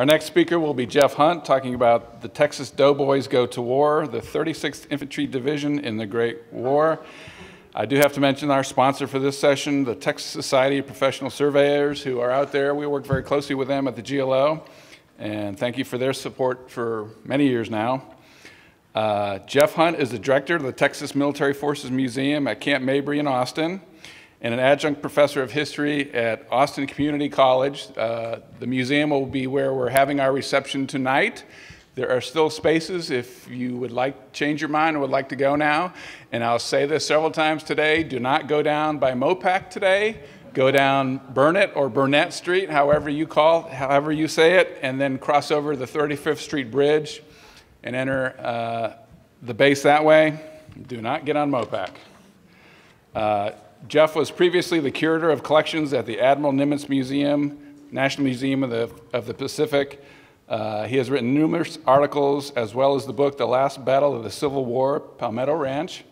Our next speaker will be Jeff Hunt talking about the Texas Doughboys Go to War, the 36th Infantry Division in the Great War. I do have to mention our sponsor for this session, the Texas Society of Professional Surveyors, who are out there. We work very closely with them at the GLO, and thank you for their support for many years now. Uh, Jeff Hunt is the director of the Texas Military Forces Museum at Camp Mabry in Austin and an adjunct professor of history at Austin Community College. Uh, the museum will be where we're having our reception tonight. There are still spaces if you would like change your mind or would like to go now. And I'll say this several times today, do not go down by Mopac today. Go down Burnett or Burnett Street, however you call, however you say it, and then cross over the 35th Street Bridge and enter uh, the base that way. Do not get on Mopac. Uh, Jeff was previously the curator of collections at the Admiral Nimitz Museum, National Museum of the, of the Pacific. Uh, he has written numerous articles, as well as the book, The Last Battle of the Civil War, Palmetto Ranch.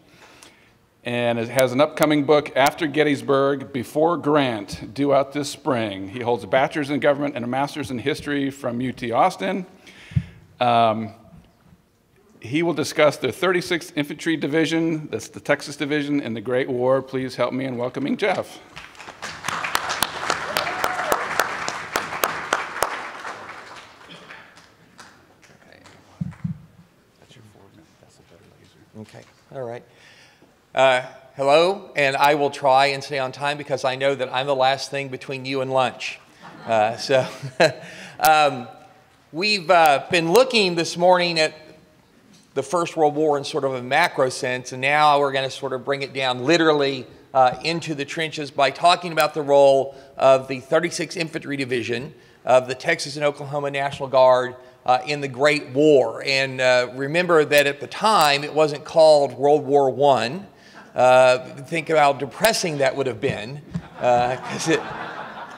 And it has an upcoming book, After Gettysburg, Before Grant, due out this spring. He holds a bachelor's in government and a master's in history from UT Austin. Um, he will discuss the 36th Infantry Division, that's the Texas Division, in the Great War. Please help me in welcoming Jeff. Okay, all right. Uh, hello, and I will try and stay on time because I know that I'm the last thing between you and lunch. Uh, so, um, we've uh, been looking this morning at the First World War in sort of a macro sense, and now we're going to sort of bring it down literally uh, into the trenches by talking about the role of the 36th Infantry Division of the Texas and Oklahoma National Guard uh, in the Great War. And uh, remember that at the time it wasn't called World War I. Uh, think about how depressing that would have been, because uh, it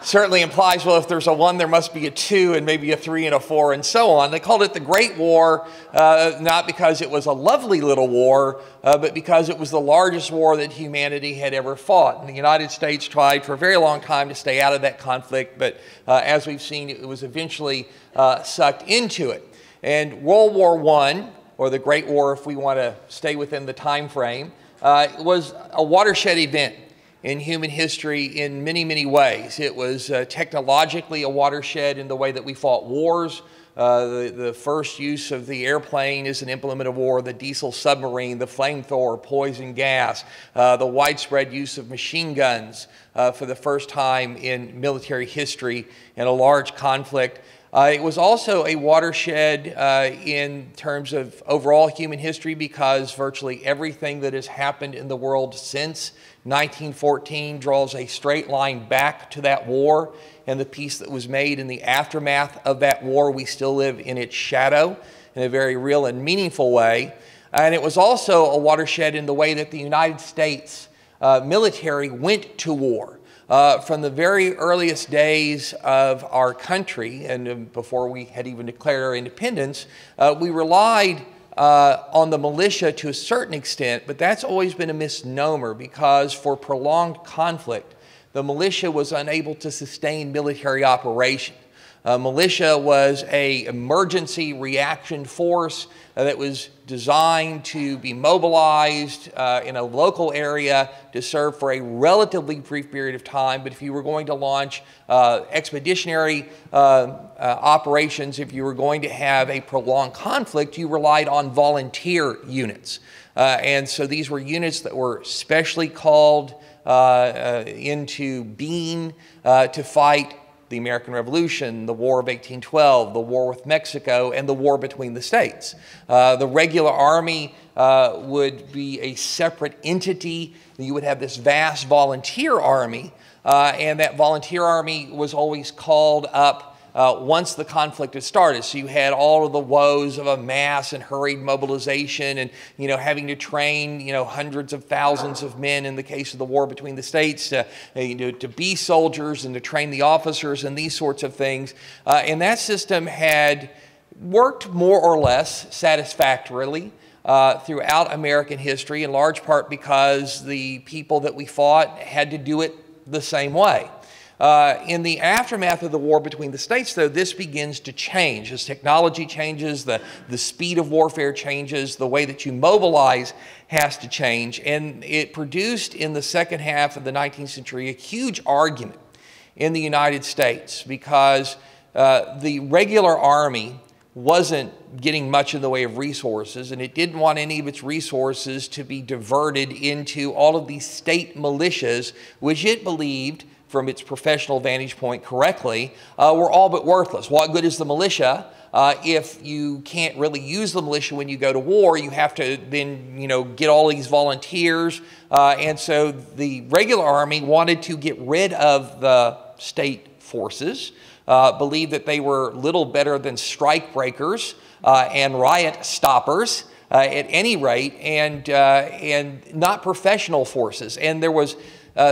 certainly implies, well, if there's a one, there must be a two, and maybe a three and a four, and so on. They called it the Great War, uh, not because it was a lovely little war, uh, but because it was the largest war that humanity had ever fought. And the United States tried for a very long time to stay out of that conflict, but uh, as we've seen, it was eventually uh, sucked into it. And World War I, or the Great War, if we want to stay within the time frame, uh, was a watershed event in human history in many, many ways. It was uh, technologically a watershed in the way that we fought wars. Uh, the, the first use of the airplane as an implement of war, the diesel submarine, the flamethrower, poison gas, uh, the widespread use of machine guns uh, for the first time in military history in a large conflict. Uh, it was also a watershed uh, in terms of overall human history because virtually everything that has happened in the world since 1914 draws a straight line back to that war and the peace that was made in the aftermath of that war. We still live in its shadow in a very real and meaningful way. And it was also a watershed in the way that the United States uh, military went to war. Uh, from the very earliest days of our country, and uh, before we had even declared our independence, uh, we relied uh, on the militia to a certain extent, but that's always been a misnomer because for prolonged conflict, the militia was unable to sustain military operation. Uh, militia was a emergency reaction force uh, that was designed to be mobilized uh, in a local area to serve for a relatively brief period of time. But if you were going to launch uh, expeditionary uh, uh, operations, if you were going to have a prolonged conflict, you relied on volunteer units. and so these were units that were specially called into being to fight the American Revolution, the War of 1812, the war with Mexico, and the war between the states. Uh, the regular army uh, would be a separate entity. You would have this vast volunteer army, uh, and that volunteer army was always called up uh, once the conflict had started. So you had all of the woes of a mass and hurried mobilization and, you know, having to train, you know, hundreds of thousands of men in the case of the war between the states to, uh, you know, to be soldiers and to train the officers and these sorts of things. Uh, and that system had worked more or less satisfactorily. Uh, throughout American history, in large part because the people that we fought had to do it the same way. Uh, in the aftermath of the war between the states, though, this begins to change. As technology changes, the, the speed of warfare changes, the way that you mobilize has to change. And it produced in the second half of the 19th century a huge argument in the United States because uh, the regular army wasn't getting much in the way of resources, and it didn't want any of its resources to be diverted into all of these state militias, which it believed from its professional vantage point correctly, uh, were all but worthless. What good is the militia uh, if you can't really use the militia when you go to war? You have to then, you know, get all these volunteers. Uh, and so the regular army wanted to get rid of the state forces, uh, believed that they were little better than strike breakers uh, and riot stoppers. Uh, at any rate, and, and not professional forces. And there was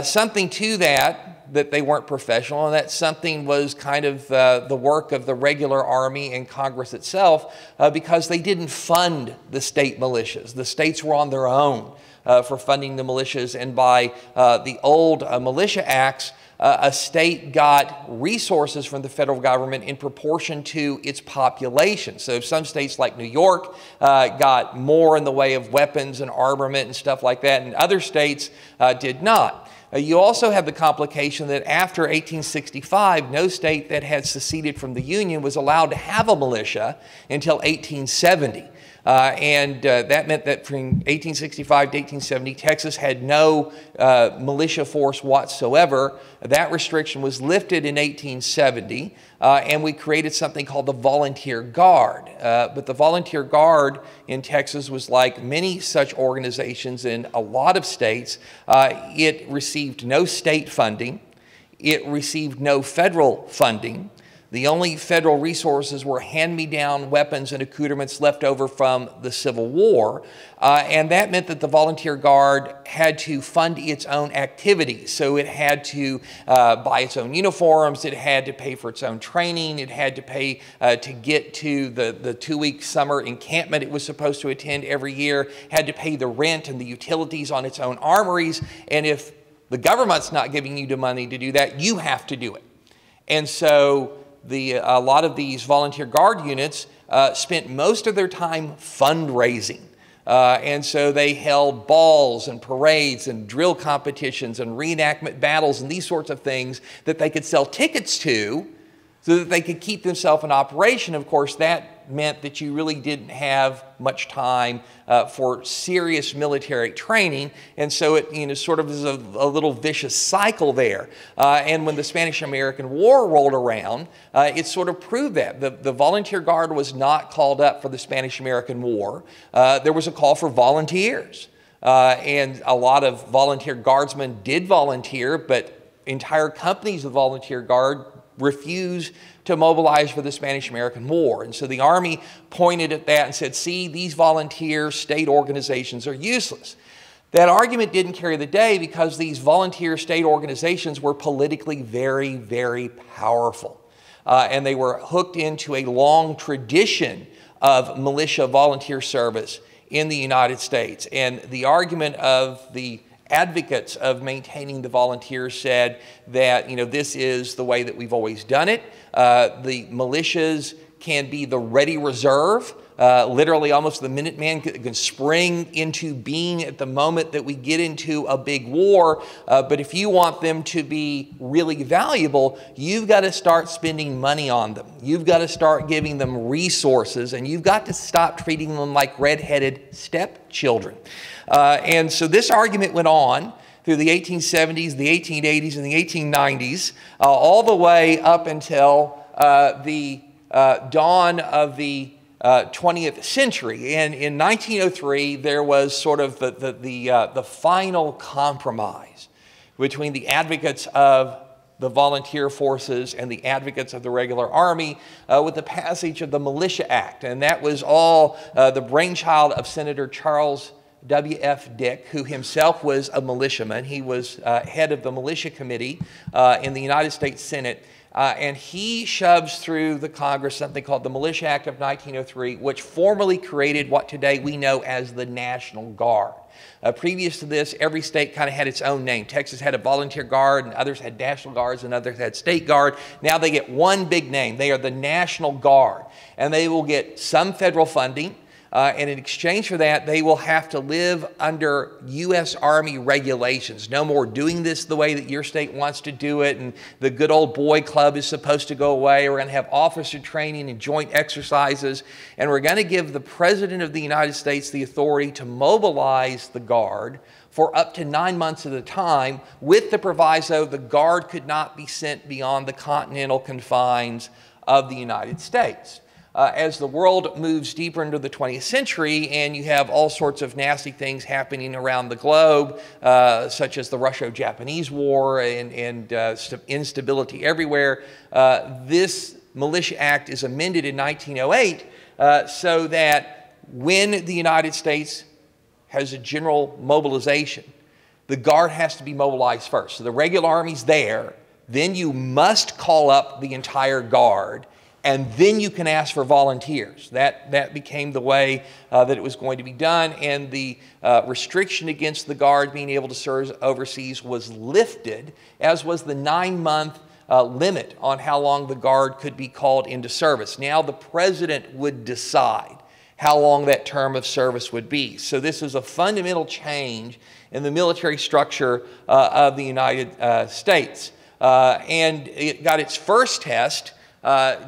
something to that that they weren't professional, and that something was kind of uh, the work of the regular Army and Congress itself uh, because they didn't fund the state militias. The states were on their own uh, for funding the militias, and by uh, the old uh, militia acts, uh, a state got resources from the federal government in proportion to its population. So some states like New York got more in the way of weapons and armament and stuff like that, and other states did not. Uh, you also have the complication that after 1865, no state that had seceded from the Union was allowed to have a militia until 1870. Uh, and uh, that meant that from 1865 to 1870, Texas had no uh, militia force whatsoever. That restriction was lifted in 1870, uh, and we created something called the Volunteer Guard. Uh, but the Volunteer Guard in Texas was like many such organizations in a lot of states. Uh, it received no state funding, it received no federal funding. The only federal resources were hand me down weapons and accoutrements left over from the Civil War. Uh, and that meant that the Volunteer Guard had to fund its own activities. So it had to uh, buy its own uniforms, it had to pay for its own training, it had to pay uh, to get to the, the two week summer encampment it was supposed to attend every year, had to pay the rent and the utilities on its own armories. And if the government's not giving you the money to do that, you have to do it. And so the, a lot of these volunteer guard units uh, spent most of their time fundraising. Uh, and so they held balls and parades and drill competitions and reenactment battles and these sorts of things that they could sell tickets to so that they could keep themselves in operation. Of course, that meant that you really didn't have much time uh, for serious military training. And so it you know, sort of is a, a little vicious cycle there. Uh, and when the Spanish American War rolled around, uh, it sort of proved that. The, the volunteer guard was not called up for the Spanish American War, uh, there was a call for volunteers. Uh, and a lot of volunteer guardsmen did volunteer, but entire companies of volunteer guard refused to mobilize for the Spanish American War. And so the Army pointed at that and said, see, these volunteer state organizations are useless. That argument didn't carry the day because these volunteer state organizations were politically very, very powerful. Uh, and they were hooked into a long tradition of militia volunteer service in the United States. And the argument of the advocates of maintaining the volunteers said that you know this is the way that we've always done it. Uh, the militias can be the ready reserve. Uh, literally, almost the Minuteman can, can, spring into being at the moment that we get into a big war. Uh, but if you want them to be really valuable, you've got to start spending money on them. You've got to start giving them resources, and you've got to stop treating them like redheaded stepchildren. Uh, and so this argument went on through the 1870s, the 1880s, and the 1890s, uh, all the way up until uh, the uh, dawn of the 20th uh, century. And in 1903, there was sort of the, the, the, uh, the final compromise between the advocates of the volunteer forces and the advocates of the regular army uh, with the passage of the Militia Act. And that was all uh, the brainchild of Senator Charles W.F. Dick, who himself was a militiaman. He was uh, head of the militia committee uh, in the United States Senate Uh, and he shoves through the Congress something called the Militia Act of 1903, which formally created what today we know as the National Guard. Uh, previous to this, every state kind of had its own name. Texas had a volunteer guard, and others had National Guards, and others had State Guard. Now they get one big name. They are the National Guard, and they will get some federal funding. Uh, and in exchange for that, they will have to live under U.S. Army regulations. No more doing this the way that your state wants to do it, and the good old boy club is supposed to go away. We're going to have officer training and joint exercises, and we're going to give the President of the United States the authority to mobilize the Guard for up to nine months at a time, with the proviso the Guard could not be sent beyond the continental confines of the United States uh, as the world moves deeper into the 20th century and you have all sorts of nasty things happening around the globe, uh, such as the Russo Japanese War and, and uh, instability everywhere, uh, this Militia Act is amended in 1908 uh, so that when the United States has a general mobilization, the Guard has to be mobilized first. So the regular Army's there, then you must call up the entire Guard and then you can ask for volunteers. That, that became the way uh, that it was going to be done, and the uh, restriction against the Guard being able to serve overseas was lifted, as was the nine month uh, limit on how long the Guard could be called into service. Now the president would decide how long that term of service would be. So this is a fundamental change in the military structure uh, of the United uh, States. Uh, and it got its first test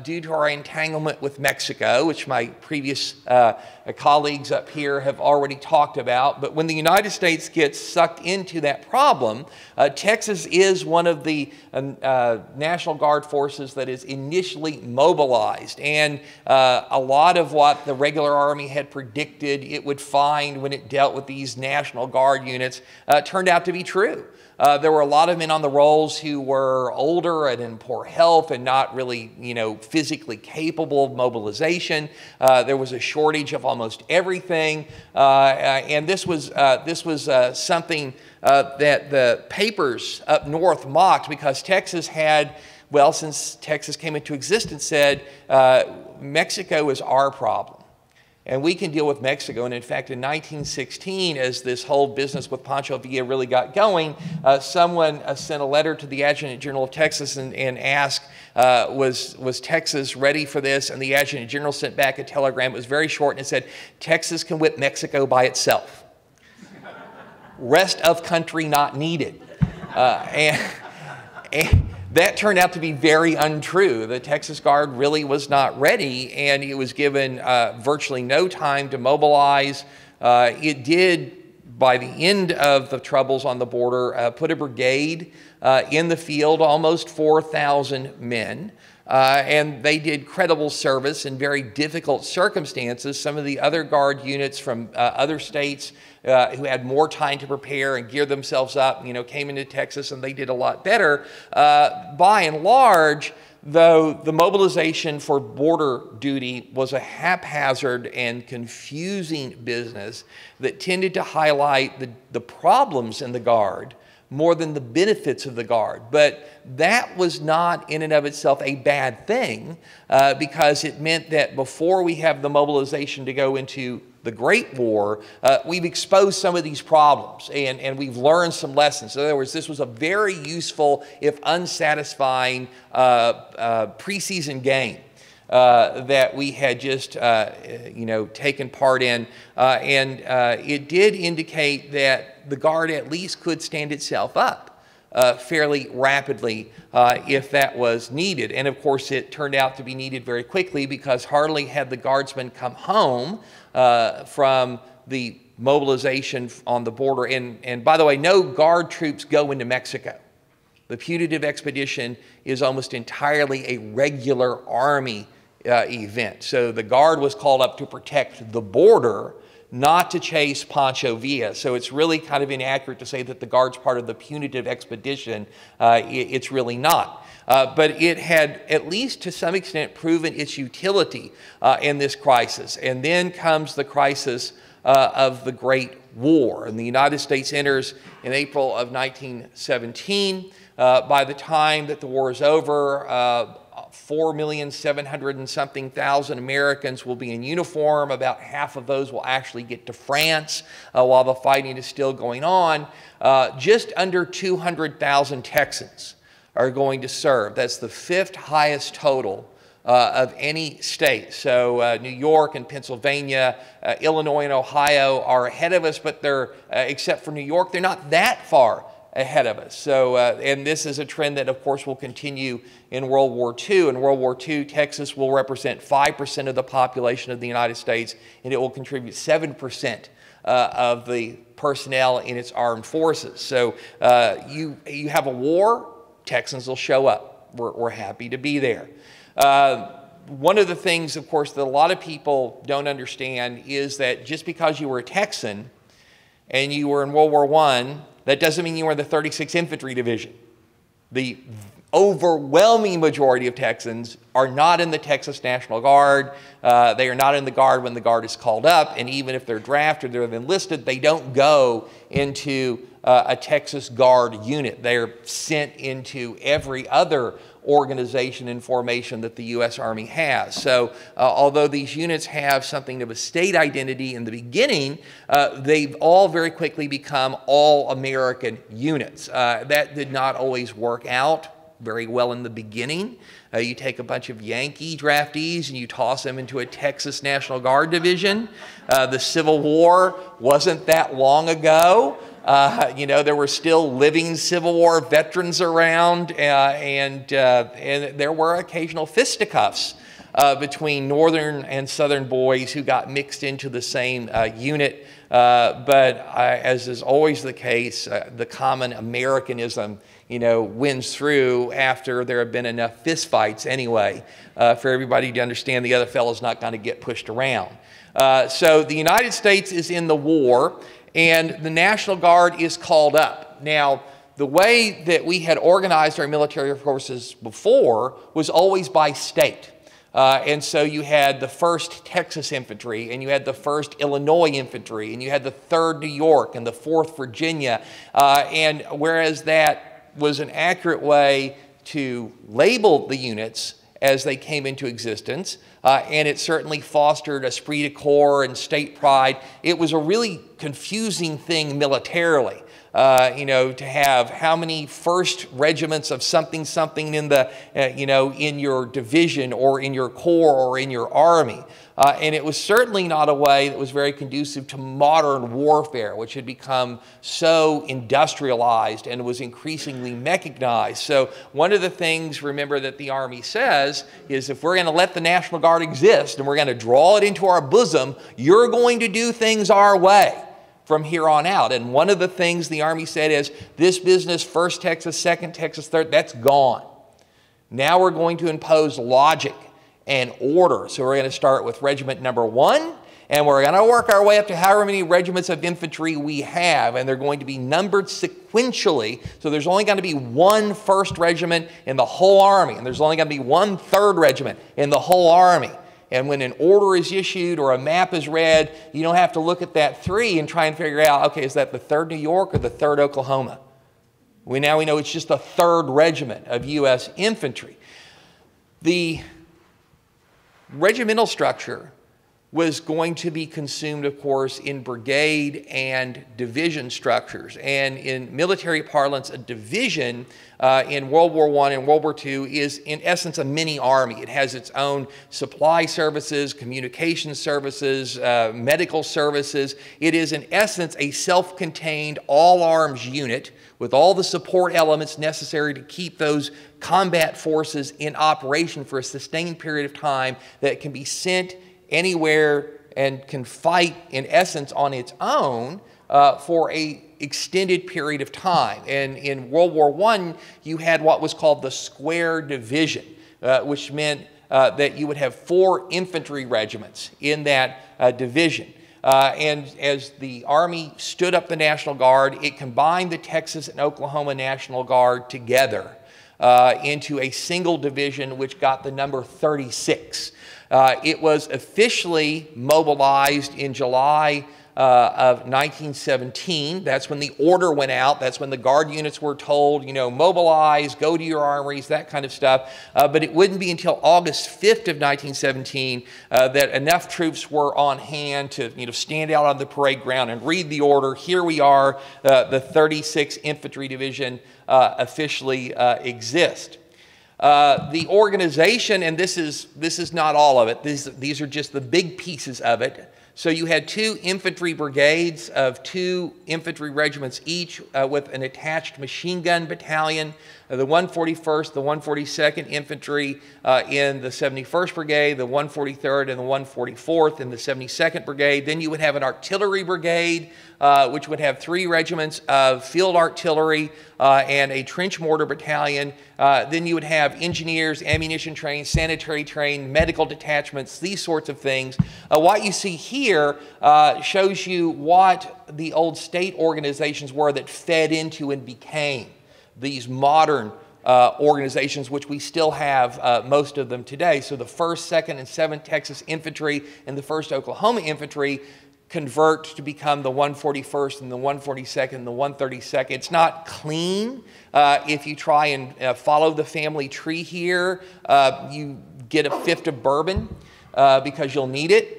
due to our entanglement with Mexico, which my previous uh, colleagues up here have already talked about. But when the United States gets sucked into that problem, uh, Texas is one of the um, uh, National Guard forces that is initially mobilized. And uh, a lot of what the regular Army had predicted it would find when it dealt with these National Guard units uh, turned out to be true. Uh, there were a lot of men on the rolls who were older and in poor health and not really, you know, physically capable of mobilization. Uh, there was a shortage of almost everything, uh, uh and this was uh, this was something that the papers up north mocked because Texas had well, since Texas came into existence, said Mexico is our problem and we can deal with Mexico. And in fact, in 1916, as this whole business with Pancho Villa really got going, uh, someone uh, sent a letter to the Adjutant General of Texas and, and asked, uh, was, was Texas ready for this? And the Adjutant General sent back a telegram. It was very short and it said, Texas can whip Mexico by itself. Rest of country not needed. Uh, and, and that turned out to be very untrue. The Texas Guard really was not ready, and it was given uh, virtually no time to mobilize. Uh, it did, by the end of the troubles on the border, uh, put a brigade uh, in the field, almost 4,000 men. Uh, and they did credible service in very difficult circumstances. Some of the other Guard units from uh, other states uh, who had more time to prepare and gear themselves up, you know, came into Texas and they did a lot better. Uh, by and large, though the mobilization for border duty was a haphazard and confusing business that tended to highlight the, the problems in the Guard more than the benefits of the Guard. But that was not in and of itself a bad thing uh, because it meant that before we have the mobilization to go into the Great War, uh, we've exposed some of these problems and, and we've learned some lessons. In other words, this was a very useful, if unsatisfying, uh, uh, preseason game. Uh, that we had just, uh, you know, taken part in, uh, and it did indicate that the guard at least could stand itself up uh, fairly rapidly uh, if that was needed. And of course, it turned out to be needed very quickly because hardly had the guardsmen come home uh, from the mobilization on the border. And, and by the way, no guard troops go into Mexico. The punitive expedition is almost entirely a regular army uh, event. So the guard was called up to protect the border, not to chase Pancho Villa. So it's really kind of inaccurate to say that the guard's part of the punitive expedition. Uh, it, it's really not. Uh, but it had, at least to some extent, proven its utility uh, in this crisis. And then comes the crisis uh, of the Great War. And the United States enters in April of 1917. Uh, by the time that the war is over, uh, 4 million 700 and something thousand Americans will be in uniform. About half of those will actually get to France uh, while the fighting is still going on. Uh, just under 200,000 Texans are going to serve. That's the fifth highest total uh, of any state. So uh, New York and Pennsylvania, uh, Illinois and Ohio are ahead of us, but they're, uh, except for New York, they're not that far ahead of us. So, uh, and this is a trend that, of course, will continue in World War II. In World War II, Texas will represent 5% of the population of the United States, and it will contribute 7% uh, of the personnel in its armed forces. So, you, you have a war, Texans will show up. We're, we're happy to be there. Uh, one of the things, of course, that a lot of people don't understand is that just because you were a Texan and you were in World War I, that doesn't mean you were in the 36th Infantry Division. The overwhelming majority of Texans are not in the Texas National Guard. Uh, they are not in the Guard when the Guard is called up. And even if they're drafted or they're enlisted, they don't go into uh, a Texas Guard unit. They're sent into every other organization and formation that the U.S. Army has. So, uh, although these units have something of a state identity in the beginning, uh, they've all very quickly become all American units. Uh, that did not always work out very well in the beginning. Uh, you take a bunch of Yankee draftees and you toss them into a Texas National Guard division. Uh, the Civil War wasn't that long ago. Uh, you know, there were still living Civil War veterans around, uh, and, uh, and there were occasional fisticuffs uh, between Northern and Southern boys who got mixed into the same uh, unit. but as is always the case, the common Americanism, you know, wins through after there have been enough fistfights anyway for everybody to understand the other fellow's not going to get pushed around. so the United States is in the war and the National Guard is called up. Now, the way that we had organized our military forces before was always by state. Uh, and so you had the 1st Texas Infantry, and you had the 1st Illinois Infantry, and you had the 3rd New York, and the 4th Virginia. Uh, and whereas that was an accurate way to label the units as they came into existence, uh, and it certainly fostered esprit de corps and state pride. It was a really confusing thing militarily. Uh, you know, to have how many first regiments of something something in the, uh, you know, in your division or in your corps or in your army. Uh, and it was certainly not a way that was very conducive to modern warfare, which had become so industrialized and was increasingly mechanized. So, one of the things, remember, that the Army says is if we're going to let the National Guard exist and we're going to draw it into our bosom, you're going to do things our way from here on out. And one of the things the Army said is this business, first Texas, second Texas, third, that's gone. Now we're going to impose logic and order. So we're going to start with regiment number one, and we're going to work our way up to however many regiments of infantry we have, and they're going to be numbered sequentially. So there's only going to be one first regiment in the whole army, and there's only going to be one third regiment in the whole army. And when an order is issued or a map is read, you don't have to look at that three and try and figure out, okay, is that the third New York or the third Oklahoma? We now we know it's just the third regiment of U.S. infantry. The regimental structure was going to be consumed, of course, in brigade and division structures. And in military parlance, a division uh, in World War I and World War II is, in essence, a mini army. It has its own supply services, communication services, uh, medical services. It is, in essence, a self contained all arms unit with all the support elements necessary to keep those combat forces in operation for a sustained period of time that can be sent anywhere and can fight, in essence, on its own uh, for a extended period of time. And in World War I, you had what was called the square division, uh, which meant uh, that you would have four infantry regiments in that uh, division. Uh, and as the Army stood up the National Guard, it combined the Texas and Oklahoma National Guard together uh, into a single division, which got the number 36. Uh, it was officially mobilized in July uh, of 1917. That's when the order went out. That's when the guard units were told, you know, mobilize, go to your armories, that kind of stuff. Uh, but it wouldn't be until August 5th of 1917 uh, that enough troops were on hand to, you know, stand out on the parade ground and read the order. Here we are, uh, the 36th Infantry Division uh, officially uh, exist. Uh, the organization, and this is, this is not all of it, these, these are just the big pieces of it. So you had two infantry brigades of two infantry regiments each uh, with an attached machine gun battalion uh, the 141st, the 142nd Infantry uh, in the 71st Brigade, the 143rd and the 144th in the 72nd Brigade. Then you would have an artillery brigade, uh, which would have three regiments of field artillery uh, and a trench mortar battalion. Uh, then you would have engineers, ammunition trains, sanitary train, medical detachments, these sorts of things. Uh, what you see here shows you what the old state organizations were that fed into and became these modern uh, organizations, which we still have uh, most of them today. So the 1st, 2nd, and 7th Texas Infantry and the 1st Oklahoma Infantry convert to become the 141st and the 142nd and the 132nd. It's not clean. Uh, if you try and uh, follow the family tree here, uh, you get a fifth of bourbon uh, because you'll need it.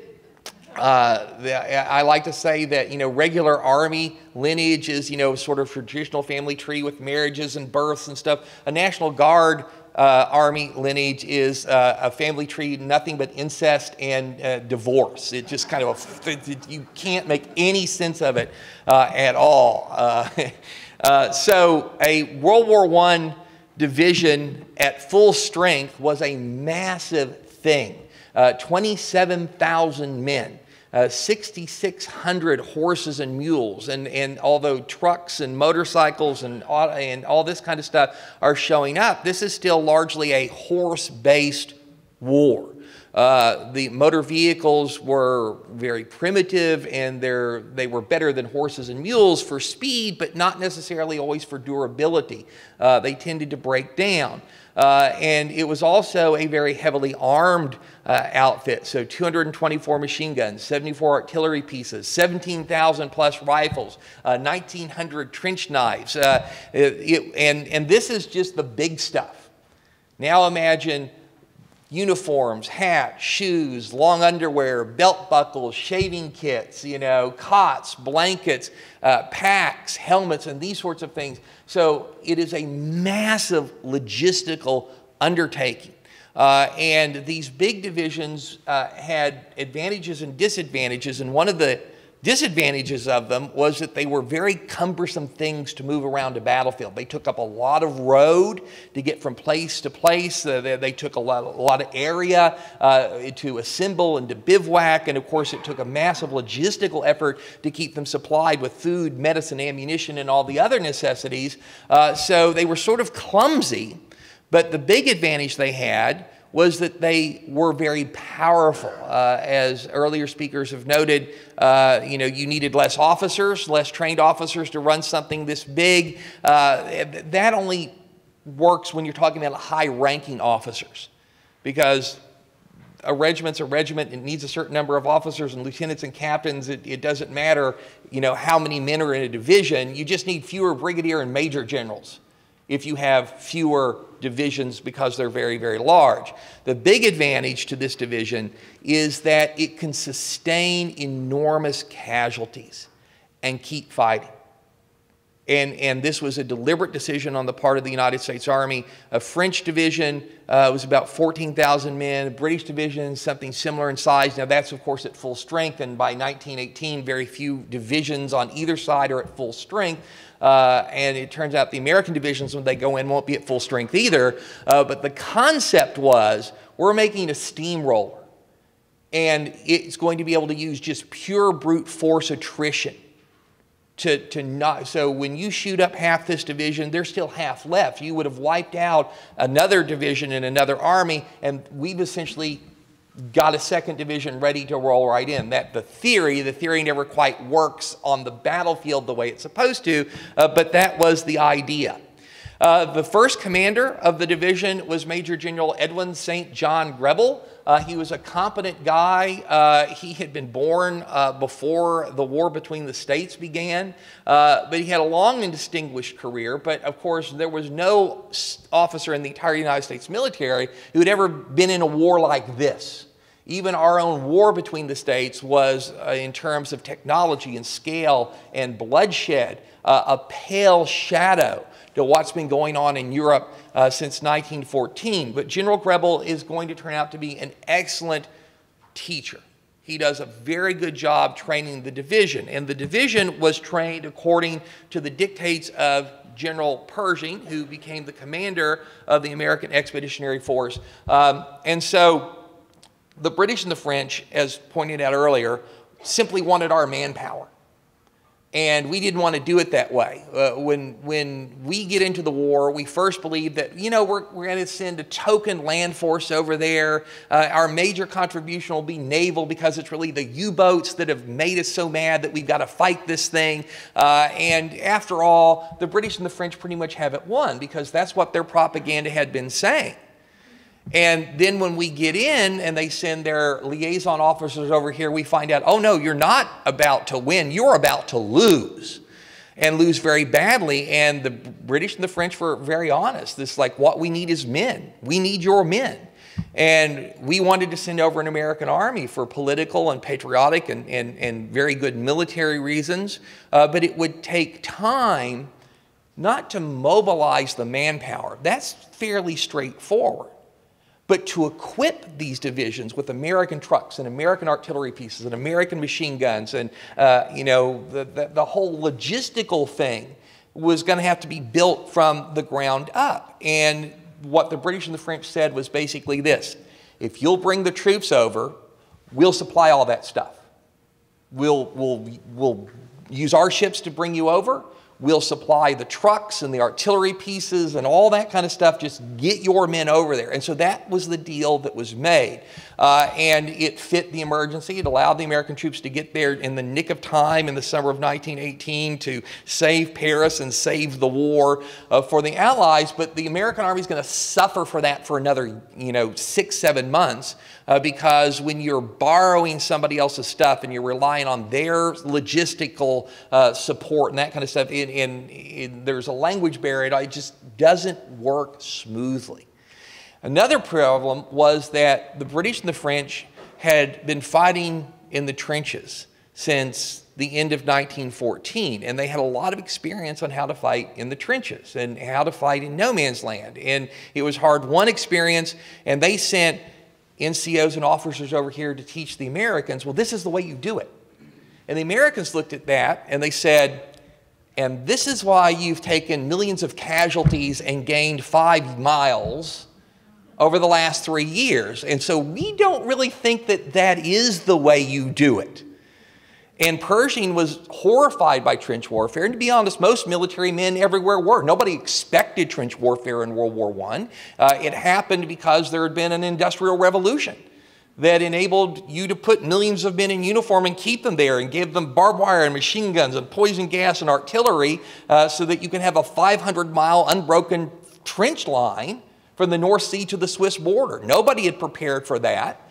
Uh, I like to say that you know regular army lineage is you know sort of traditional family tree with marriages and births and stuff. A National Guard uh, army lineage is uh, a family tree, nothing but incest and uh, divorce. It just kind of a, you can't make any sense of it uh, at all. Uh, so a World War I division at full strength was a massive thing. 27,000 men uh, 6,600 horses and mules. And, and although trucks and motorcycles and all, and all this kind of stuff are showing up, this is still largely a horse based war. Uh, the motor vehicles were very primitive and they were better than horses and mules for speed, but not necessarily always for durability. Uh, they tended to break down. Uh, and it was also a very heavily armed uh, outfit. So 224 machine guns, 74 artillery pieces, 17,000 plus rifles, uh, 1,900 trench knives. Uh, it, it, and, and this is just the big stuff. Now imagine uniforms, hats, shoes, long underwear, belt buckles, shaving kits, you know, cots, blankets, uh, packs, helmets, and these sorts of things. So it is a massive logistical undertaking. Uh, and these big divisions uh, had advantages and disadvantages. And one of the disadvantages of them was that they were very cumbersome things to move around a battlefield. They took up a lot of road to get from place to place. Uh, they, they, took a lot, a lot of area uh, to assemble and to bivouac. And of course, it took a massive logistical effort to keep them supplied with food, medicine, ammunition, and all the other necessities. Uh, so they were sort of clumsy. But the big advantage they had was that they were very powerful. Uh, as earlier speakers have noted, uh, you know, you needed less officers, less trained officers to run something this big. Uh, that only works when you're talking about high-ranking officers, because a regiment's a regiment. It needs a certain number of officers and lieutenants and captains. It, it doesn't matter, you know, how many men are in a division. You just need fewer brigadier and major generals if you have fewer divisions because they're very, very large. The big advantage to this division is that it can sustain enormous casualties and keep fighting. And, and this was a deliberate decision on the part of the United States Army. A French division uh, was about 14,000 men, a British division, something similar in size. Now, that's, of course, at full strength, and by 1918, very few divisions on either side are at full strength. Uh, and it turns out the American divisions, when they go in, won't be at full strength either. Uh, but the concept was we're making a steamroller, and it's going to be able to use just pure brute force attrition. To, to not so when you shoot up half this division there's still half left you would have wiped out another division in another army and we've essentially got a second division ready to roll right in. That the theory, the theory never quite works on the battlefield the way it's supposed to, uh, but that was the idea. Uh, the first commander of the division was Major General Edwin St. John Greble. Uh, he was a competent guy. Uh, he had been born uh, before the war between the states began, uh, but he had a long and distinguished career. But of course, there was no officer in the entire United States military who had ever been in a war like this. Even our own war between the states was, uh, in terms of technology and scale and bloodshed, uh, a pale shadow to what's been going on in Europe uh, since 1914. But General Greble is going to turn out to be an excellent teacher. He does a very good job training the division, and the division was trained according to the dictates of General Pershing, who became the commander of the American Expeditionary Force. Um, and so the British and the French, as pointed out earlier, simply wanted our manpower. And we didn't want to do it that way. Uh, when, when we get into the war, we first believe that, you know, we're, we're going to send a token land force over there. Uh, our major contribution will be naval because it's really the U boats that have made us so mad that we've got to fight this thing. Uh, and after all, the British and the French pretty much have it won because that's what their propaganda had been saying. And then when we get in and they send their liaison officers over here, we find out, oh no, you're not about to win, you're about to lose. And lose very badly. And the British and the French were very honest. This like what we need is men. We need your men. And we wanted to send over an American army for political and patriotic and, and, and very good military reasons. Uh, but it would take time not to mobilize the manpower. That's fairly straightforward but to equip these divisions with American trucks and American artillery pieces and American machine guns and, uh, you know, the, the, the whole logistical thing was going to have to be built from the ground up. And what the British and the French said was basically this if you'll bring the troops over, we'll supply all that stuff. We'll, we'll, we'll use our ships to bring you over. We'll supply the trucks and the artillery pieces and all that kind of stuff. Just get your men over there. And so that was the deal that was made. Uh, and it fit the emergency. It allowed the American troops to get there in the nick of time in the summer of 1918 to save Paris and save the war uh, for the Allies. But the American Army is going to suffer for that for another, you know, six, seven months uh, because when you're borrowing somebody else's stuff and you're relying on their logistical uh, support and that kind of stuff, in, there's a language barrier. It just doesn't work smoothly. Another problem was that the British and the French had been fighting in the trenches since the end of 1914, and they had a lot of experience on how to fight in the trenches and how to fight in no man's land. And it was hard won experience, and they sent NCOs and officers over here to teach the Americans, well, this is the way you do it. And the Americans looked at that and they said, and this is why you've taken millions of casualties and gained five miles over the last three years. And so we don't really think that that is the way you do it. And Pershing was horrified by trench warfare. And to be honest, most military men everywhere were. Nobody expected trench warfare in World War I. Uh, it happened because there had been an industrial revolution that enabled you to put millions of men in uniform and keep them there and give them barbed wire and machine guns and poison gas and artillery uh, so that you can have a 500 mile unbroken trench line from the North Sea to the Swiss border. Nobody had prepared for that.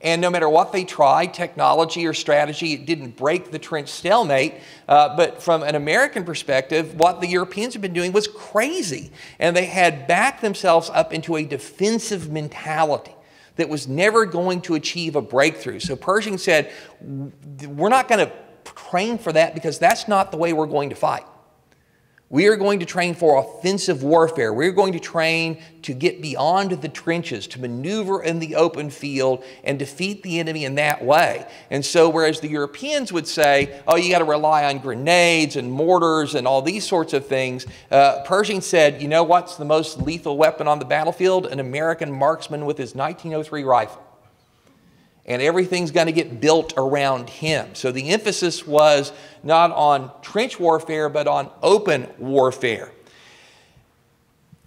And no matter what they tried, technology or strategy, it didn't break the trench stalemate. Uh, but from an American perspective, what the Europeans had been doing was crazy. And they had backed themselves up into a defensive mentality that was never going to achieve a breakthrough. So Pershing said, We're not going to train for that because that's not the way we're going to fight. We are going to train for offensive warfare. We're going to train to get beyond the trenches, to maneuver in the open field and defeat the enemy in that way. And so, whereas the Europeans would say, oh, you got to rely on grenades and mortars and all these sorts of things, uh, Pershing said, you know what's the most lethal weapon on the battlefield? An American marksman with his 1903 rifle and everything's going to get built around him. So the emphasis was not on trench warfare, but on open warfare.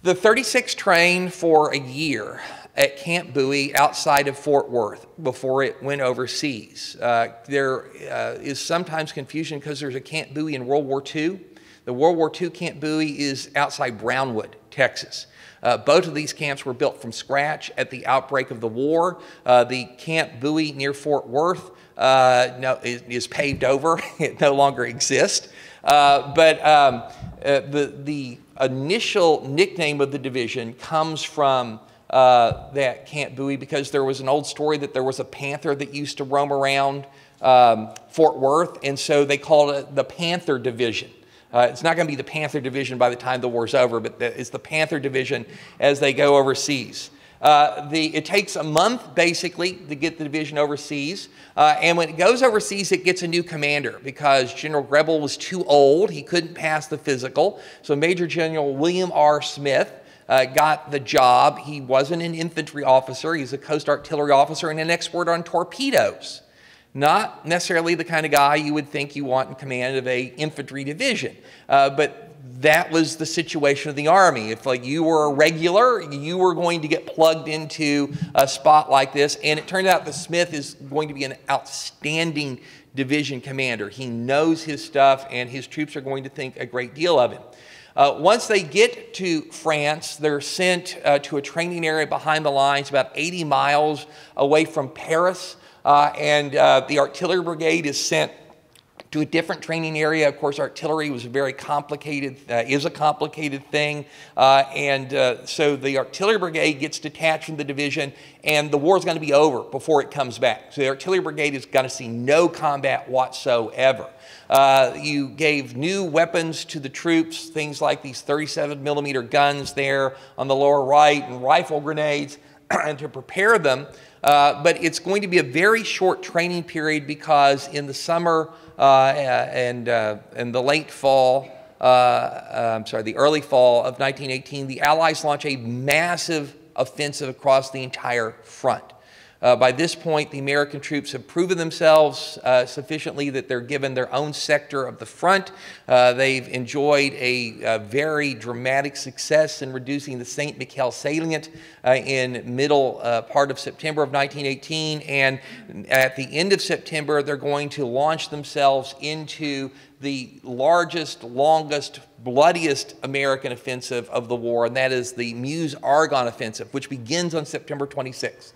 The 36 trained for a year at Camp Bowie outside of Fort Worth before it went overseas. Uh, there uh, is sometimes confusion because there's a Camp Bowie in World War II. The World War II Camp Bowie is outside Brownwood, Texas. Uh, both of these camps were built from scratch at the outbreak of the war. Uh, the Camp Bowie near Fort Worth uh, no, is, is, paved over, it no longer exists. Uh, but um, uh, the, the initial nickname of the division comes from uh, that Camp Bowie because there was an old story that there was a panther that used to roam around um, Fort Worth, and so they called it the Panther Division. Uh, it's not going to be the Panther Division by the time the war's over, but the, it's the Panther Division as they go overseas. Uh, the, it takes a month basically to get the division overseas. Uh, and when it goes overseas, it gets a new commander because General Greble was too old. He couldn't pass the physical. So Major General William R. Smith uh, got the job. He wasn't an infantry officer, he's a coast artillery officer and an expert on torpedoes. Not necessarily the kind of guy you would think you want in command of a infantry division, uh, but that was the situation of the army. If like you were a regular, you were going to get plugged into a spot like this. And it turned out that Smith is going to be an outstanding division commander. He knows his stuff, and his troops are going to think a great deal of him. Uh, once they get to France, they're sent uh, to a training area behind the lines, about 80 miles away from Paris. Uh, and uh, the artillery brigade is sent to a different training area. Of course, artillery was a very complicated, uh, is a complicated thing. Uh, and uh, so the artillery brigade gets detached from the division, and the war is going to be over before it comes back. So the artillery brigade is going to see no combat whatsoever. Uh, you gave new weapons to the troops, things like these 37 millimeter guns there on the lower right and rifle grenades, and to prepare them uh, but it's going to be a very short training period because in the summer uh, and, uh, and the late fall, uh, uh, I'm sorry, the early fall of 1918, the Allies launch a massive offensive across the entire front. Uh, by this point, the American troops have proven themselves uh, sufficiently that they're given their own sector of the front. Uh, they've enjoyed a, a, very dramatic success in reducing the St. Mihiel salient uh, in middle uh, part of September of 1918. And at the end of September, they're going to launch themselves into the largest, longest, bloodiest American offensive of the war, and that is the Meuse Argonne offensive, which begins on September 26th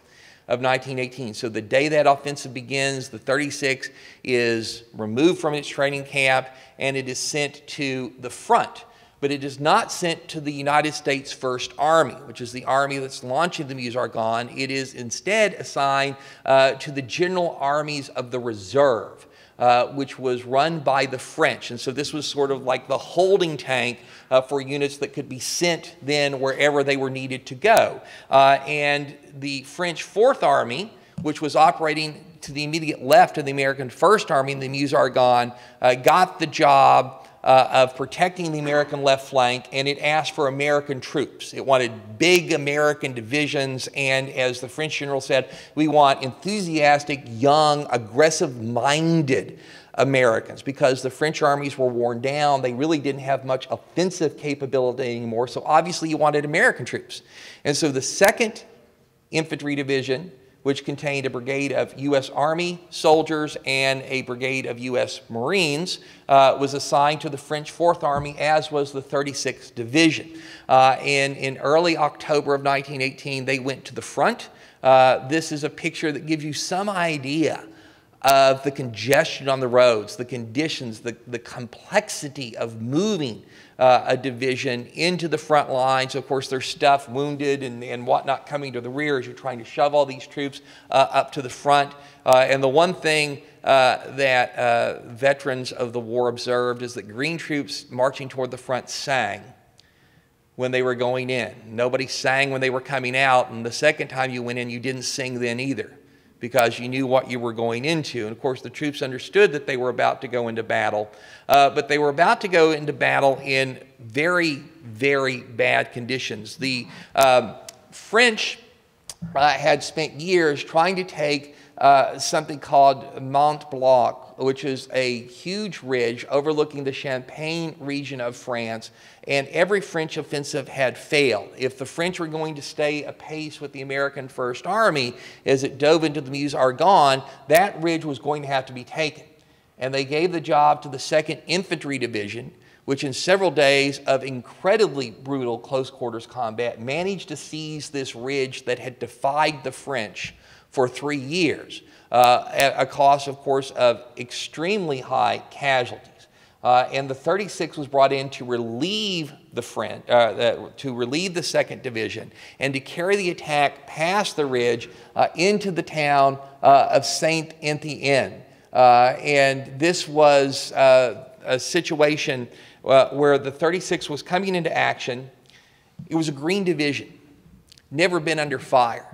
of 1918. So the day that offensive begins, the 36 is removed from its training camp and it is sent to the front. But it is not sent to the United States First Army, which is the army that's launching the Meuse-Argonne. It is instead assigned uh, to the General Armies of the Reserve. Uh, which was run by the French. And so this was sort of like the holding tank uh, for units that could be sent then wherever they were needed to go. Uh, and the French Fourth Army, which was operating to the immediate left of the American First Army in the Meuse-Argonne, uh, got the job uh, of protecting the American left flank, and it asked for American troops. It wanted big American divisions, and as the French general said, we want enthusiastic, young, aggressive minded Americans because the French armies were worn down. They really didn't have much offensive capability anymore, so obviously you wanted American troops. And so the 2nd Infantry Division which contained a brigade of U.S. Army soldiers and a brigade of U.S. Marines, uh, was assigned to the French Fourth Army, as was the 36th Division. Uh, and in early October of 1918, they went to the front. Uh, this is a picture that gives you some idea of the congestion on the roads, the conditions, the, the complexity of moving uh, a division into the front lines. Of course, there's stuff, wounded and, and whatnot coming to the rear as you're trying to shove all these troops uh, up to the front. Uh, and the one thing uh, that uh, veterans of the war observed is that green troops marching toward the front sang when they were going in. Nobody sang when they were coming out, and the second time you went in, you didn't sing then either because you knew what you were going into. And of course, the troops understood that they were about to go into battle, uh, but they were about to go into battle in very, very bad conditions. The um, French uh, had spent years trying to take uh, something called Mont Blanc, which is a huge ridge overlooking the Champagne region of France, and every French offensive had failed. If the French were going to stay apace with the American First Army as it dove into the Meuse Argonne, that ridge was going to have to be taken. And they gave the job to the 2nd Infantry Division, which in several days of incredibly brutal close quarters combat managed to seize this ridge that had defied the French for three years, uh, at a cost, of course, of extremely high casualties. Uh, and the 36 was brought in to relieve the uh, the, to relieve the Second Division, and to carry the attack past the ridge uh, into the town uh, of Saint Etienne. Uh, and this was uh, a situation where the 36 was coming into action. It was a green division, never been under fire.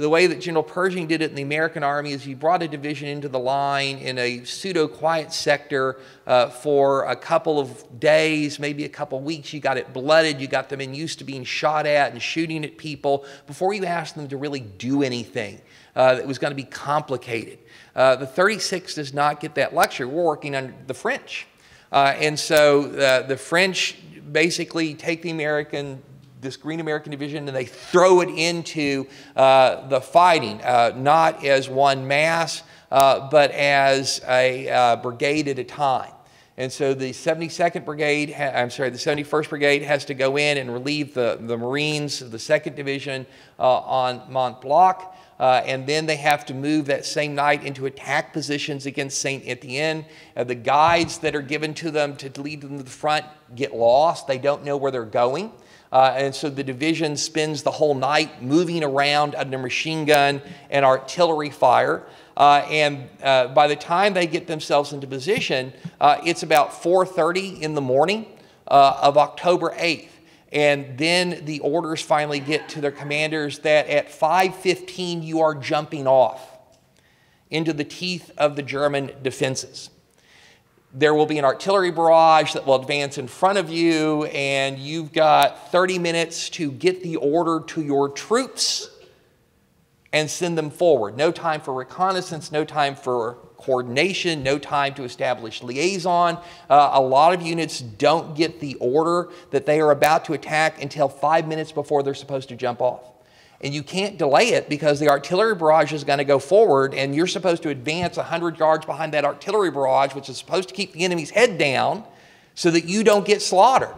The way that General Pershing did it in the American Army is he brought a division into the line in a pseudo quiet sector uh, for a couple of days, maybe a couple of weeks. You got it blooded, you got them in used to being shot at and shooting at people before you asked them to really do anything uh, that was going to be complicated. Uh, the 36 does not get that luxury. We're working under the French. Uh, and so uh, the French basically take the American this Green American Division and they throw it into uh, the fighting, uh, not as one mass, uh, but as a uh, brigade at a time. And so the 72nd Brigade, I'm sorry, the 71st Brigade has to go in and relieve the, the Marines of the 2nd Division uh, on Mont Blanc. Uh, and then they have to move that same night into attack positions against St. Etienne. Uh, the guides that are given to them to lead them to the front get lost. They don't know where they're going. Uh, and so the division spends the whole night moving around under machine gun and artillery fire. Uh, and uh, by the time they get themselves into position, uh, it's about 4.30 in the morning uh, of October 8th. And then the orders finally get to their commanders that at 5.15 you are jumping off into the teeth of the German defenses there will be an artillery barrage that will advance in front of you, and you've got 30 minutes to get the order to your troops and send them forward. No time for reconnaissance, no time for coordination, no time to establish liaison. Uh, a lot of units don't get the order that they are about to attack until five minutes before they're supposed to jump off and you can't delay it because the artillery barrage is going to go forward and you're supposed to advance 100 yards behind that artillery barrage which is supposed to keep the enemy's head down so that you don't get slaughtered.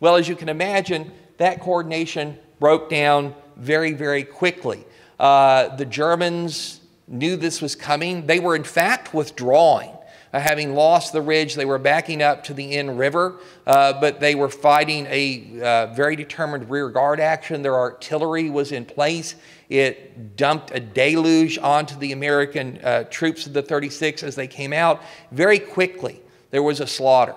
Well as you can imagine that coordination broke down very very quickly. Uh, the germans knew this was coming. They were in fact withdrawing uh, having lost the ridge, they were backing up to the Aisne River, uh, but they were fighting a uh, very determined rear guard action. Their artillery was in place. It dumped a deluge onto the American uh, troops of the 36 as they came out. Very quickly, there was a slaughter.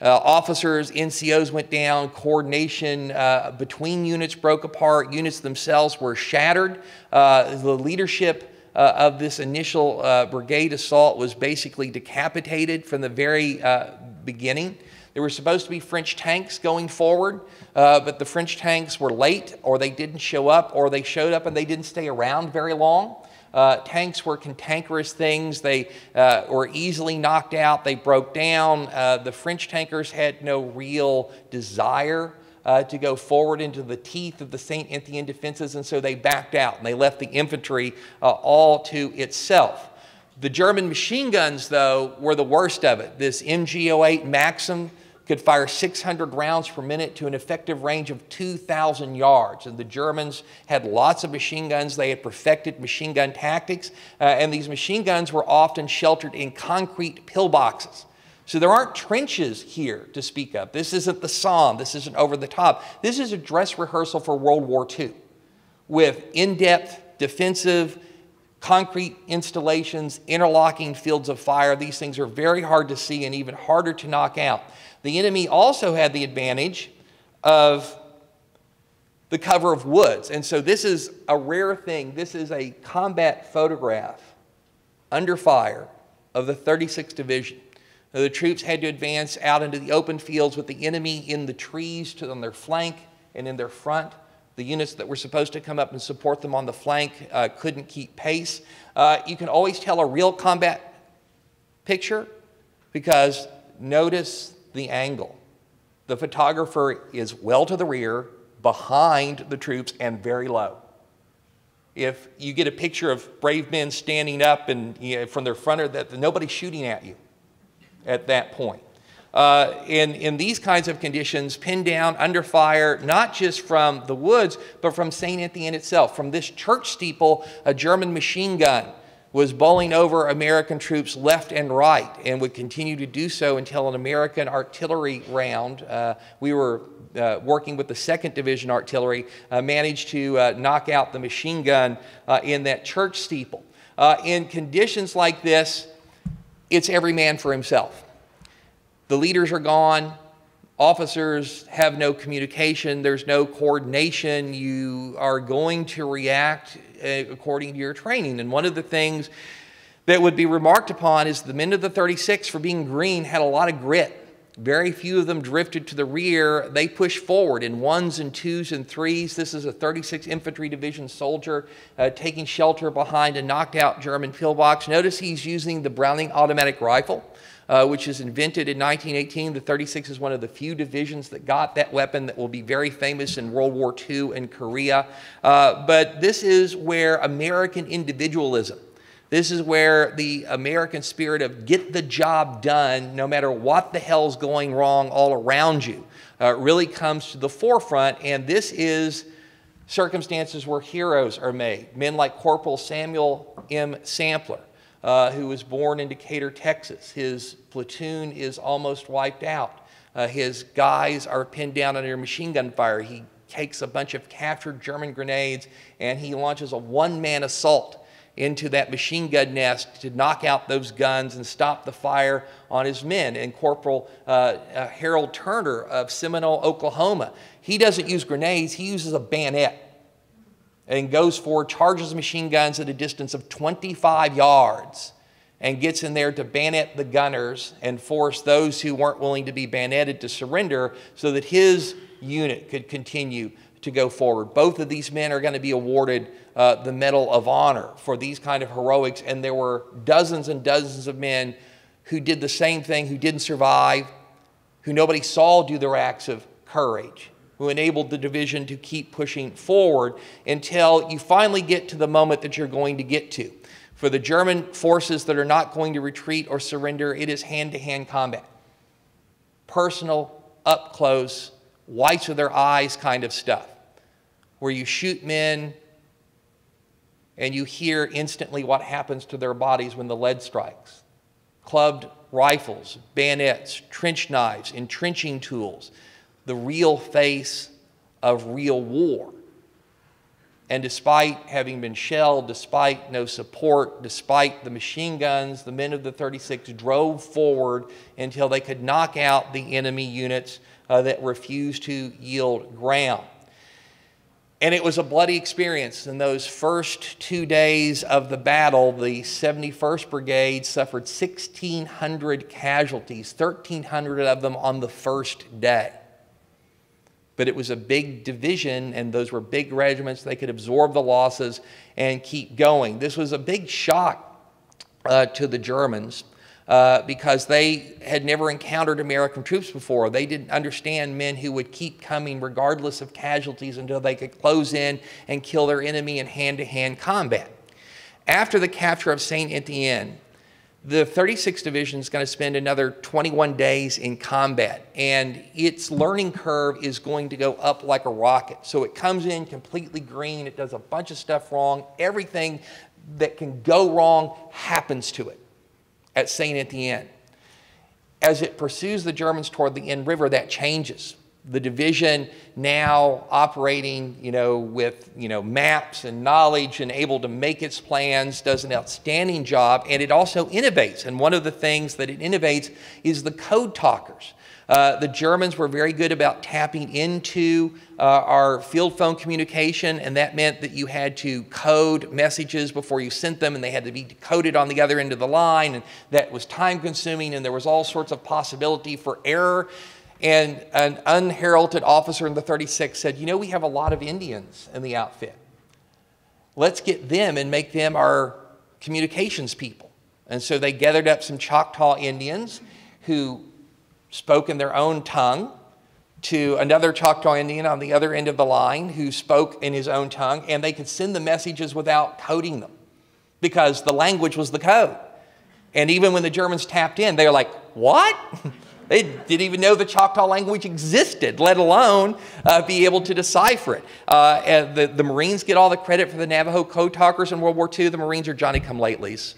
Uh, officers, NCOs went down, coordination uh, between units broke apart, units themselves were shattered. the leadership uh, of this initial uh, brigade assault was basically decapitated from the very uh, beginning. There were supposed to be French tanks going forward, uh, but the French tanks were late, or they didn't show up, or they showed up and they didn't stay around very long. Uh, tanks were cantankerous things. They uh, were easily knocked out. They broke down. Uh, the French tankers had no real desire uh, to go forward into the teeth of the St. Etienne defenses, and so they backed out and they left the infantry uh, all to itself. The German machine guns, though, were the worst of it. This MG08 Maxim could fire 600 rounds per minute to an effective range of 2,000 yards. And the Germans had lots of machine guns. They had perfected machine gun tactics. Uh, and these machine guns were often sheltered in concrete pillboxes. So there aren't trenches here to speak of. This isn't the Somme. This isn't over the top. This is a dress rehearsal for World War II with in depth defensive concrete installations, interlocking fields of fire. These things are very hard to see and even harder to knock out. The enemy also had the advantage of the cover of woods. And so this is a rare thing. This is a combat photograph under fire of the 36th Division. The troops had to advance out into the open fields with the enemy in the trees to, on their flank and in their front. The units that were supposed to come up and support them on the flank uh, couldn't keep pace. Uh, you can always tell a real combat picture because notice the angle. The photographer is well to the rear, behind the troops, and very low. If you get a picture of brave men standing up and you know, from their front, that nobody's shooting at you at that point. Uh, in, in these kinds of conditions, pinned down under fire, not just from the woods, but from St. Etienne itself. From this church steeple, a German machine gun was bowling over American troops left and right and would continue to do so until an American artillery round, uh, we were uh, working with the 2nd Division Artillery, uh, managed to uh, knock out the machine gun uh, in that church steeple. Uh, in conditions like this, it's every man for himself. The leaders are gone, officers have no communication, there's no coordination. You are going to react uh, according to your training. And one of the things that would be remarked upon is the men of the 36, for being green, had a lot of grit. Very few of them drifted to the rear. They pushed forward in ones and twos and threes. This is a 36th Infantry Division soldier uh, taking shelter behind a knocked out German pillbox. Notice he's using the Browning automatic rifle. Uh, which is invented in 1918. The 36 is one of the few divisions that got that weapon that will be very famous in World War II and Korea. Uh, but this is where American individualism, this is where the American spirit of get the job done, no matter what the hell's going wrong all around you, uh, really comes to the forefront. And this is circumstances where heroes are made. Men like Corporal Samuel M. Sampler uh, who was born in Decatur, Texas. His platoon is almost wiped out. Uh, his guys are pinned down under machine gun fire. He takes a bunch of captured German grenades and he launches a one man assault into that machine gun nest to knock out those guns and stop the fire on his men. And Corporal uh, uh, Harold Turner of Seminole, Oklahoma, he doesn't use grenades, he uses a bayonet and goes for, charges machine guns at a distance of 25 yards, and gets in there to bayonet the gunners and force those who weren't willing to be bayoneted to surrender so that his unit could continue to go forward. Both of these men are going to be awarded uh, the Medal of Honor for these kind of heroics, and there were dozens and dozens of men who did the same thing, who didn't survive, who nobody saw do their acts of courage who enabled the division to keep pushing forward until you finally get to the moment that you're going to get to. For the German forces that are not going to retreat or surrender, it is hand to hand combat. Personal, up close, whites of their eyes kind of stuff, where you shoot men and you hear instantly what happens to their bodies when the lead strikes. Clubbed rifles, bayonets, trench knives, entrenching tools the real face of real war. And despite having been shelled, despite no support, despite the machine guns, the men of the 36 drove forward until they could knock out the enemy units uh, that refused to yield ground. And it was a bloody experience. In those first two days of the battle, the 71st Brigade suffered 1,600 casualties, 1,300 of them on the first day but it was a big division, and those were big regiments. They could absorb the losses and keep going. This was a big shock uh, to the Germans. Uh, because they had never encountered American troops before. They didn't understand men who would keep coming regardless of casualties until they could close in and kill their enemy in hand to hand combat. After the capture of St. Etienne, the 36th Division is going to spend another 21 days in combat, and its learning curve is going to go up like a rocket. So it comes in completely green, it does a bunch of stuff wrong. Everything that can go wrong happens to it at St. Etienne. As it pursues the Germans toward the Indre River, that changes the division now operating, you know, with, you know, maps and knowledge and able to make its plans does an outstanding job and it also innovates. And one of the things that it innovates is the code talkers. Uh, the Germans were very good about tapping into uh, our field phone communication, and that meant that you had to code messages before you sent them, and they had to be decoded on the other end of the line, and that was time consuming, and there was all sorts of possibility for error. And an unheralded officer in the 36 said, You know, we have a lot of Indians in the outfit. Let's get them and make them our communications people. And so they gathered up some Choctaw Indians who spoke in their own tongue to another Choctaw Indian on the other end of the line who spoke in his own tongue, and they could send the messages without coding them because the language was the code. And even when the Germans tapped in, they were like, What? They didn't even know the Choctaw language existed, let alone uh, be able to decipher it. Uh, the, the Marines get all the credit for the Navajo code talkers in World War II. The Marines are Johnny come latelys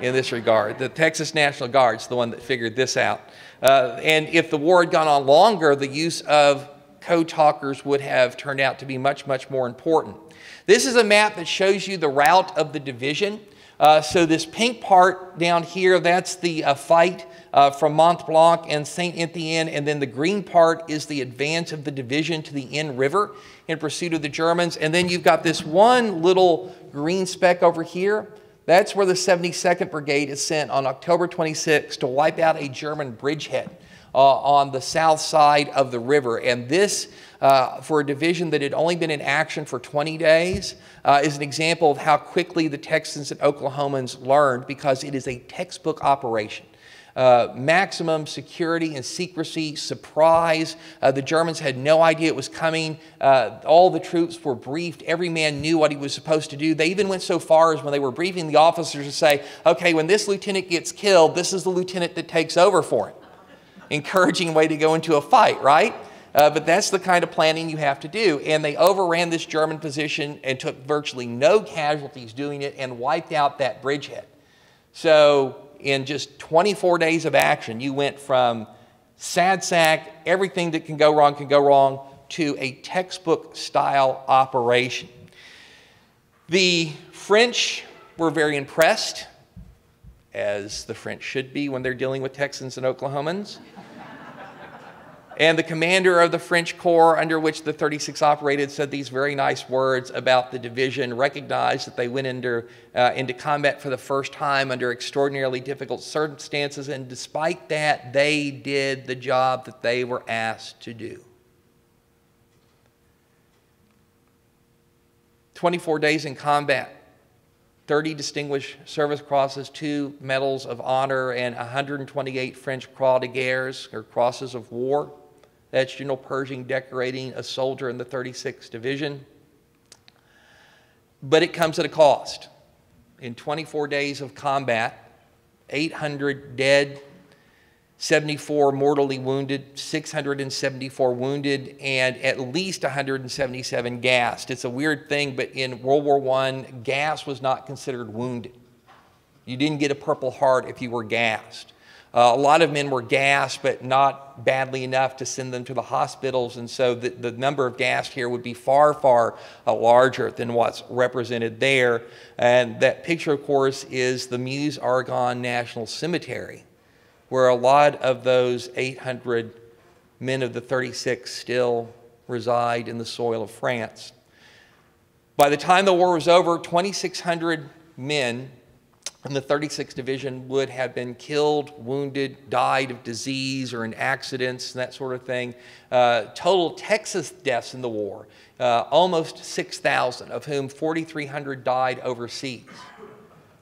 in this regard. The Texas National Guard's the one that figured this out. Uh, and if the war had gone on longer, the use of code talkers would have turned out to be much, much more important. This is a map that shows you the route of the division. Uh, so this pink part down here, that's the uh, fight uh, from Mont Blanc and Saint Etienne, and then the green part is the advance of the division to the Aisne River in pursuit of the Germans. And then you've got this one little green speck over here. That's where the 72nd Brigade is sent on October 26 to wipe out a German bridgehead uh, on the south side of the river. And this uh, for a division that had only been in action for 20 days uh, is an example of how quickly the Texans and Oklahomans learned because it is a textbook operation. Uh, maximum security and secrecy, surprise. Uh, the Germans had no idea it was coming. Uh, all the troops were briefed. Every man knew what he was supposed to do. They even went so far as when they were briefing the officers to say, okay, when this lieutenant gets killed, this is the lieutenant that takes over for him. Encouraging way to go into a fight, right? Uh, but that's the kind of planning you have to do. And they overran this German position and took virtually no casualties doing it and wiped out that bridgehead. So, in just 24 days of action, you went from sad sack, everything that can go wrong can go wrong, to a textbook style operation. The French were very impressed, as the French should be when they're dealing with Texans and Oklahomans. And the commander of the French Corps, under which the 36 operated, said these very nice words about the division, recognized that they went into, uh, into combat for the first time under extraordinarily difficult circumstances, and despite that, they did the job that they were asked to do. 24 days in combat, 30 Distinguished Service Crosses, two Medals of Honor, and 128 French Croix de Guerre, or Crosses of War. That's General Pershing decorating a soldier in the 36th Division. But it comes at a cost. In 24 days of combat, 800 dead, 74 mortally wounded, 674 wounded, and at least 177 gassed. It's a weird thing, but in World War I, gas was not considered wounded. You didn't get a Purple Heart if you were gassed. Uh, a lot of men were gassed, but not badly enough to send them to the hospitals. And so the, the number of gassed here would be far, far uh, larger than what's represented there. And that picture, of course, is the Meuse Argonne National Cemetery, where a lot of those 800 men of the 36 still reside in the soil of France. By the time the war was over, 2,600 men and the 36th Division would have been killed, wounded, died of disease or in accidents, and that sort of thing. Uh, total Texas deaths in the war, uh, almost 6,000, of whom 4,300 died overseas.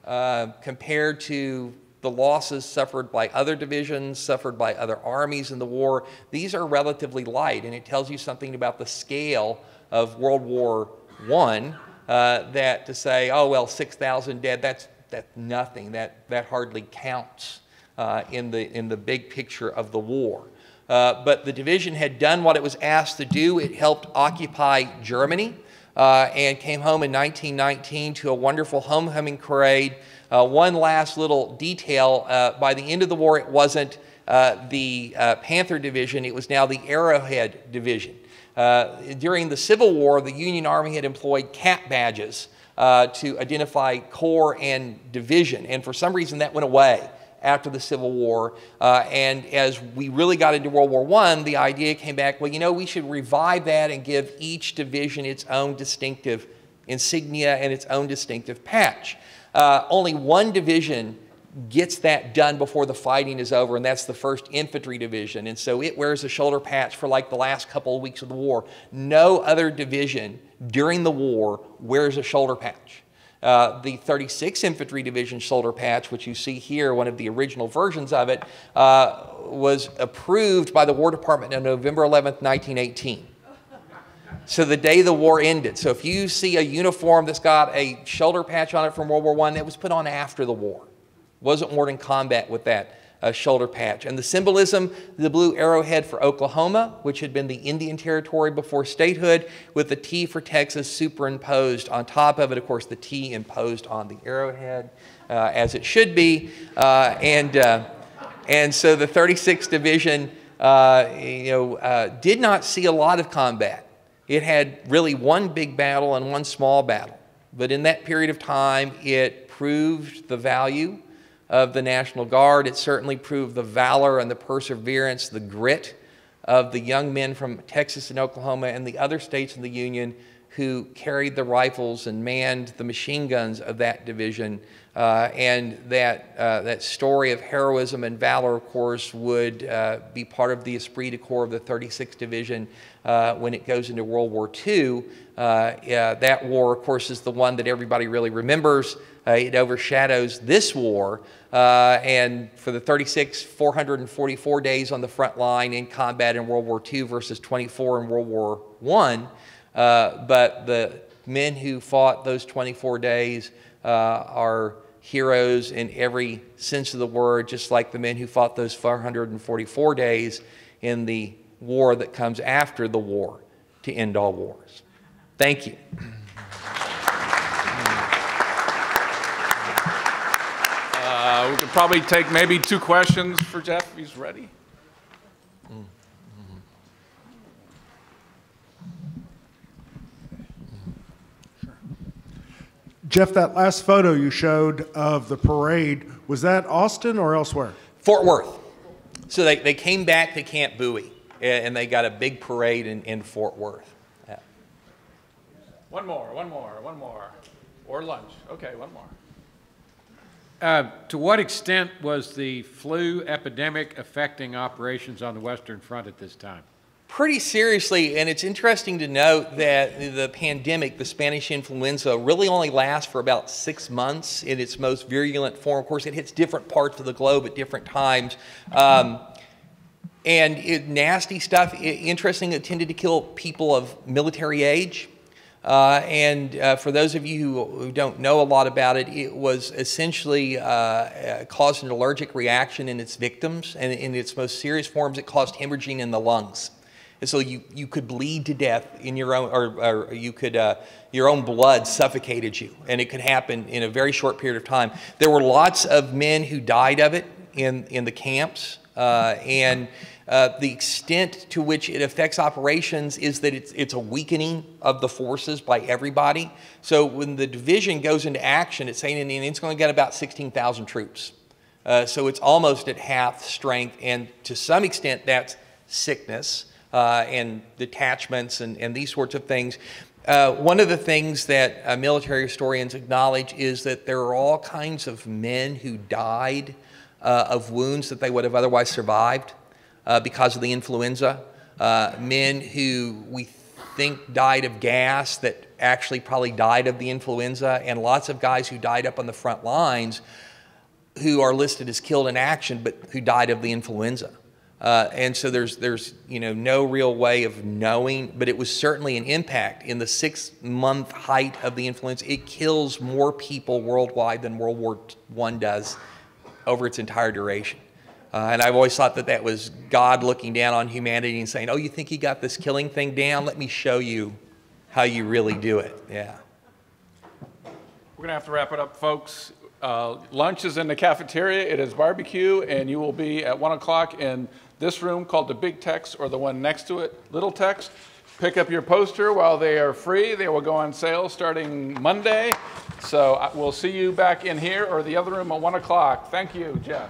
Uh, compared to the losses suffered by other divisions, suffered by other armies in the war, these are relatively light, and it tells you something about the scale of World War I. Uh, that to say, oh, well, 6,000 dead, that's that's nothing. That, that hardly counts uh, in, the, in the big picture of the war. Uh, but the division had done what it was asked to do. It helped occupy Germany uh, and came home in 1919 to a wonderful homecoming parade. Uh, one last little detail uh, by the end of the war, it wasn't uh, the Panther Division, it was now the Arrowhead Division. during the Civil War, the Union Army had employed cap badges uh, to identify corps and division. And for some reason, that went away after the Civil War. Uh, and as we really got into World War I, the idea came back well, you know, we should revive that and give each division its own distinctive insignia and its own distinctive patch. Uh, only one division gets that done before the fighting is over, and that's the 1st Infantry Division. And so it wears a shoulder patch for like the last couple of weeks of the war. No other division during the war wears a shoulder patch. Uh, the 36th Infantry Division shoulder patch, which you see here, one of the original versions of it, uh, was approved by the War Department on November 11th, 1918. So the day the war ended. So if you see a uniform that's got a shoulder patch on it from World War I, that was put on after the war. Wasn't worn in combat with that uh, shoulder patch. And the symbolism, the blue arrowhead for Oklahoma, which had been the Indian Territory before statehood, with the T for Texas superimposed on top of it. Of course, the T imposed on the arrowhead, uh, as it should be. Uh, and, uh, and so the 36th Division uh, you know, uh, did not see a lot of combat. It had really one big battle and one small battle. But in that period of time, it proved the value of the National Guard. It certainly proved the valor and the perseverance, the grit of the young men from Texas and Oklahoma and the other states in the Union who carried the rifles and manned the machine guns of that division. Uh, and that, uh, that story of heroism and valor, of course, would uh, be part of the esprit de corps of the 36th Division uh, when it goes into World War II. Uh, that war, of course, is the one that everybody really remembers. Uh, it overshadows this war. Uh, and for the 36, 444 days on the front line in combat in World War II versus 24 in World War I. Uh, but the men who fought those 24 days uh, are heroes in every sense of the word, just like the men who fought those 444 days in the war that comes after the war to end all wars. Thank you. Uh, we could probably take maybe two questions for Jeff if he's ready. Jeff, that last photo you showed of the parade, was that Austin or elsewhere? Fort Worth. So they, they came back to Camp Bowie and they got a big parade in, in Fort Worth. Yeah. One more, one more, one more. Or lunch. Okay, one more. Uh, to what extent was the flu epidemic affecting operations on the Western Front at this time? Pretty seriously, and it's interesting to note that the pandemic, the Spanish influenza, really only lasts for about six months in its most virulent form. Of course, it hits different parts of the globe at different times. Um, and it, nasty stuff, it, interesting, it tended to kill people of military age. Uh, and uh, for those of you who, who, don't know a lot about it, it was essentially uh, uh, caused an allergic reaction in its victims, and in its most serious forms, it caused hemorrhaging in the lungs. And so you, you could bleed to death in your own, or, or you could, uh, your own blood suffocated you, and it could happen in a very short period of time. There were lots of men who died of it in, in the camps, uh, and uh, the extent to which it affects operations is that it's, it's a weakening of the forces by everybody. So when the division goes into action, it's saying it's going to get about 16,000 troops. Uh, so it's almost at half strength, and to some extent, that's sickness uh, and detachments and, and these sorts of things. Uh, one of the things that uh, military historians acknowledge is that there are all kinds of men who died uh, of wounds that they would have otherwise survived uh, because of the influenza, uh, men who we think died of gas that actually probably died of the influenza, and lots of guys who died up on the front lines who are listed as killed in action but who died of the influenza. Uh, and so there's, there's you know, no real way of knowing, but it was certainly an impact. In the six month height of the influenza, it kills more people worldwide than World War I does over its entire duration. Uh, and I've always thought that that was God looking down on humanity and saying, Oh, you think you got this killing thing down? Let me show you how you really do it. Yeah. We're going to have to wrap it up, folks. Uh, lunch is in the cafeteria. It is barbecue, and you will be at 1 o'clock in this room called the Big Text or the one next to it, Little Text. Pick up your poster while they are free. They will go on sale starting Monday. So uh, we'll see you back in here or the other room at 1 o'clock. Thank you, Jeff.